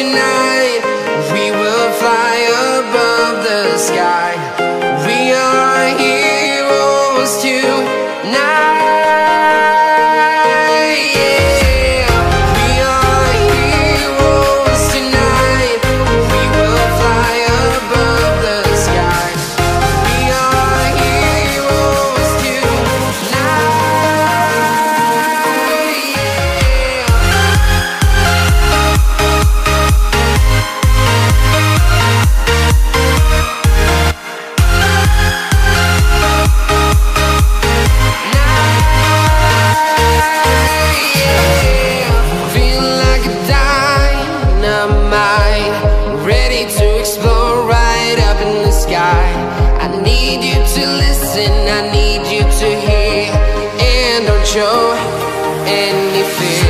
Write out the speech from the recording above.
Tonight. Explode right up in the sky. I need you to listen, I need you to hear, and don't show any fear.